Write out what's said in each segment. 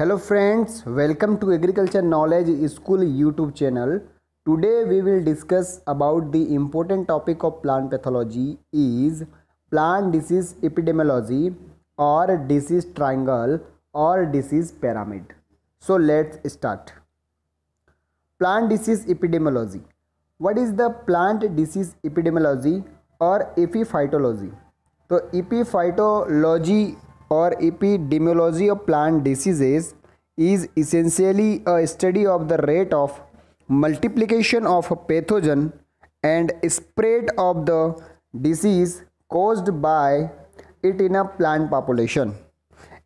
Hello friends welcome to agriculture knowledge school YouTube channel today we will discuss about the important topic of plant pathology is plant disease epidemiology और disease triangle और disease pyramid so let's start plant disease epidemiology what is the plant disease epidemiology और AP तो epi or epidemiology of plant diseases is essentially a study of the rate of multiplication of a pathogen and spread of the disease caused by it in a plant population.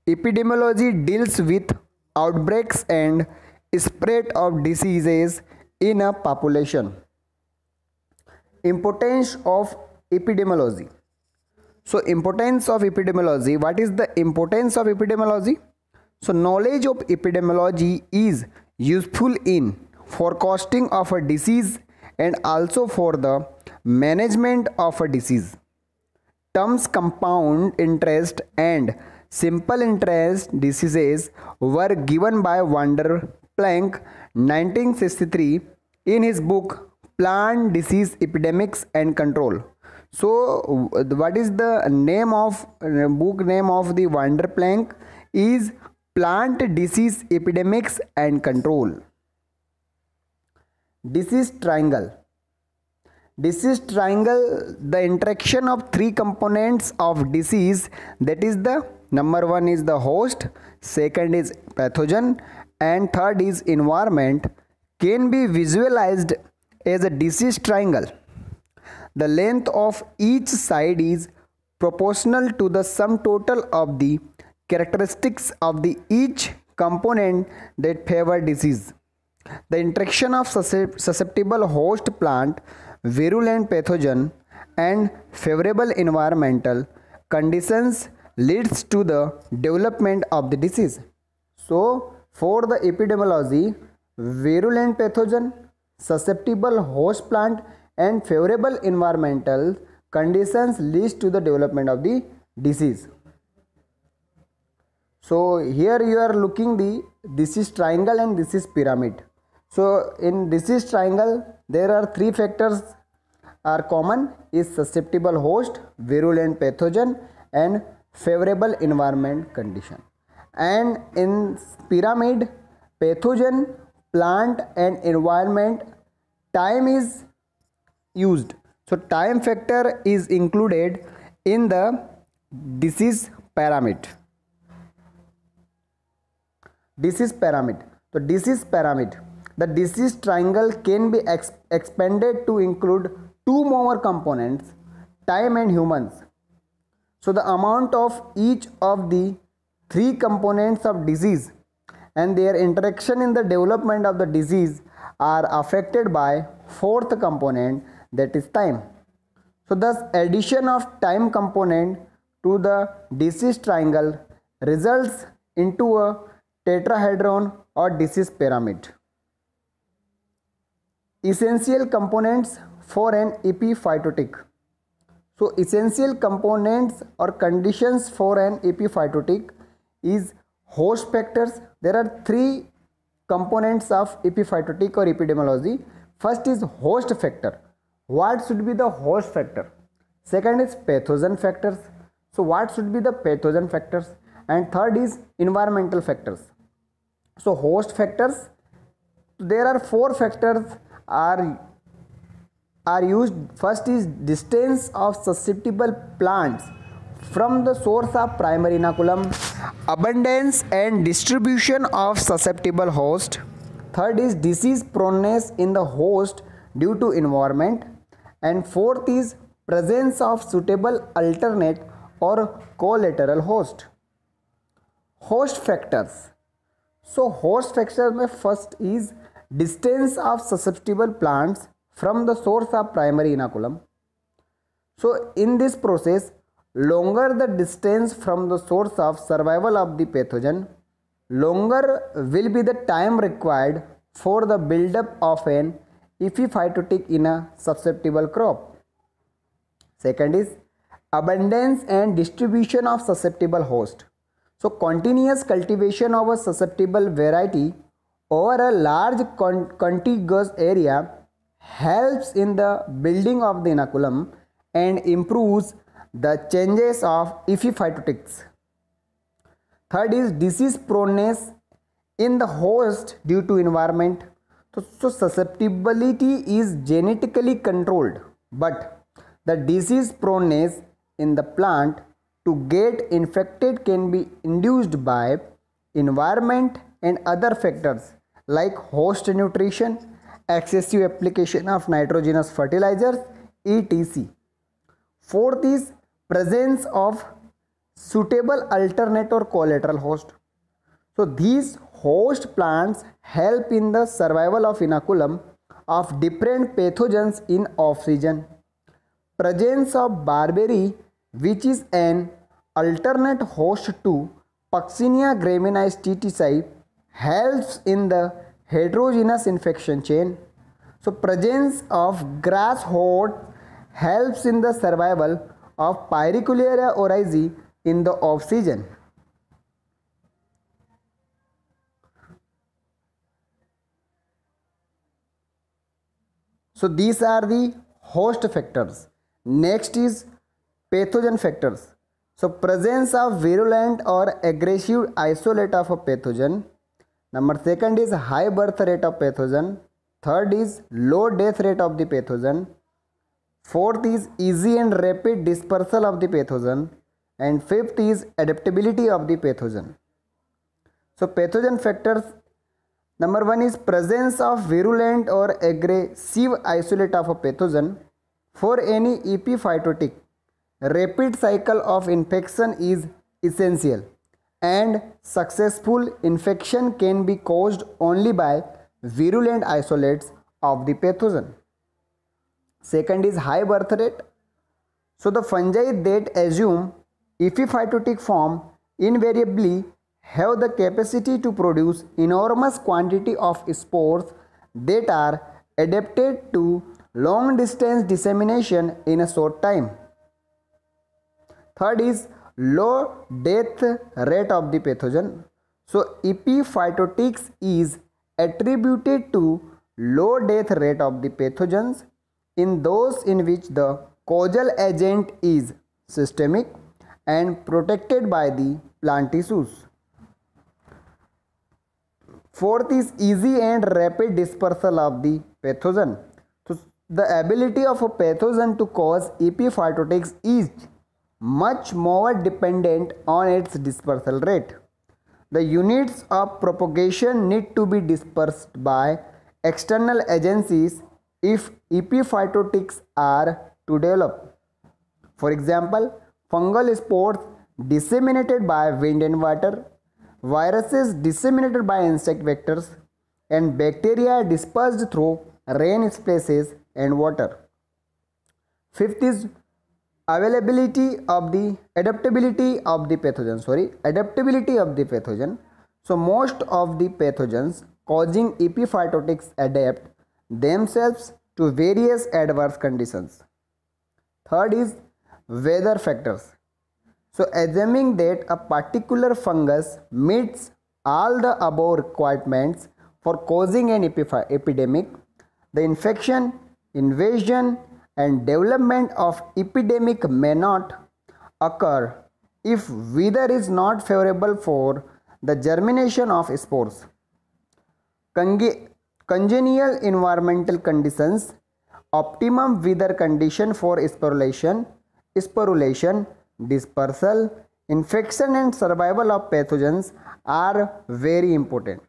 Epidemiology deals with outbreaks and spread of diseases in a population. Importance of epidemiology. So importance of epidemiology. What is the importance of epidemiology? So knowledge of epidemiology is useful in forecasting of a disease and also for the management of a disease. Terms compound interest and simple interest diseases were given by Vander Planck 1963 in his book Plant Disease Epidemics and Control. So what is the name of uh, book name of the Vander Planck is Plant Disease Epidemics and Control. Disease triangle. Disease triangle the interaction of three components of disease that is the number one is the host, second is pathogen and third is environment can be visualized as a disease triangle. The length of each side is proportional to the sum total of the characteristics of the each component that favor disease. The interaction of susceptible host plant, virulent pathogen and favorable environmental conditions leads to the development of the disease. So, for the epidemiology, virulent pathogen, susceptible host plant and favorable environmental conditions leads to the development of the disease. So here you are looking the disease triangle and disease pyramid. So in disease triangle there are three factors are common is susceptible host, virulent pathogen and favorable environment condition. And in pyramid pathogen, plant and environment time is used. So time factor is included in the disease pyramid. Disease pyramid. So disease pyramid. The disease triangle can be ex expanded to include two more components, time and humans. So the amount of each of the three components of disease and their interaction in the development of the disease are affected by fourth component that is time. So thus addition of time component to the disease triangle results into a tetrahedron or disease pyramid. Essential components for an epiphytotic. So essential components or conditions for an epiphytotic is host factors. There are three components of epiphytotic or epidemiology. First is host factor what should be the host factor? Second is pathogen factors. So what should be the pathogen factors? And third is environmental factors. So host factors there are four factors are are used. First is distance of susceptible plants from the source of primary inoculum abundance and distribution of susceptible host. Third is disease proneness in the host due to environment and fourth is presence of suitable alternate और collateral host host factors so host factor में first is distance of susceptible plants from the source of primary inoculum so in this process longer the distance from the source of survival of the pathogen longer will be the time required for the buildup of an epiphytotic in a susceptible crop. Second is abundance and distribution of susceptible host. So continuous cultivation of a susceptible variety over a large con- contiguous area helps in the building of the inoculum and improves the changes of epiphytotics. Third is disease proneness in the host due to environment. So, susceptibility is genetically controlled, but the disease proneness in the plant to get infected can be induced by environment and other factors like host nutrition, excessive application of nitrogenous fertilizers, etc. Fourth is presence of suitable alternate or collateral host. So these host plants help in the survival of inoculum of different pathogens in off-season. Presence of barberry which is an alternate host to Puccinia graminis ttc helps in the heterogeneous infection chain. So presence of grass host helps in the survival of Pyricularia oryzae in the off So these are the host factors. Next is pathogen factors. So presence of virulent or aggressive isolate of a pathogen. Number second is high birth rate of pathogen. Third is low death rate of the pathogen. Fourth is easy and rapid dispersal of the pathogen. And fifth is adaptability of the pathogen. So pathogen factors number one is presence of virulent or aggressive isolate of a pathogen. For any epiphytotic, rapid cycle of infection is essential and successful infection can be caused only by virulent isolates of the pathogen. Second is high birth rate. So the fungi that assume epiphytotic form invariably have the capacity to produce enormous quantity of spores that are adapted to long distance dissemination in a short time. Third is low death rate of the pathogen. So epiphytotics is attributed to low death rate of the pathogens in those in which the causal agent is systemic and protected by the plant tissues. Fourth is easy and rapid dispersal of the pathogen. So the ability of a pathogen to cause epiphytotics is much more dependent on its dispersal rate. The units of propagation need to be dispersed by external agencies if epiphytotics are to develop. For example, fungal spores disseminated by wind and water, viruses disseminated by insect vectors, and bacteria dispersed through rain splashes and water. Fifth is availability of the adaptability of the pathogen sorry adaptability of the pathogen. So most of the pathogens causing epiphytotics adapt themselves to various adverse conditions. Third is weather factors so assuming that a particular fungus meets all the above requirements for causing an epidemic, the infection, invasion and development of epidemic may not occur if weather is not favorable for the germination of spores. Congenial environmental conditions, optimum weather condition for sporulation, sporulation dispersal, infection and survival of pathogens are very important.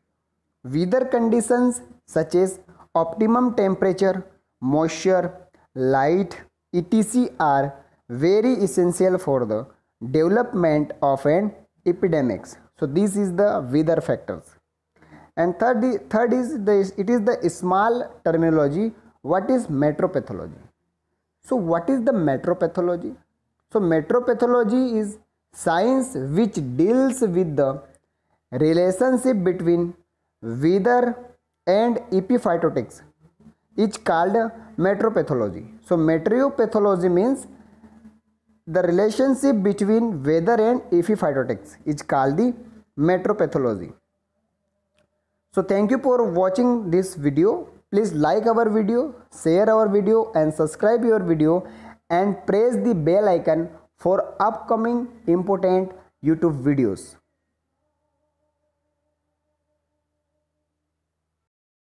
Weather conditions such as optimum temperature, moisture, light, etc. are very essential for the development of an epidemics. So this is the weather factors. And third, third is the it is the small terminology. What is metropathology? So what is the metropathology? So metropathology is science which deals with the relationship between weather and epiphytotics It's called metropathology. So metropathology means the relationship between weather and epiphytotics is called the metropathology. So thank you for watching this video. Please like our video, share our video and subscribe your video and press the bell icon for upcoming important YouTube videos.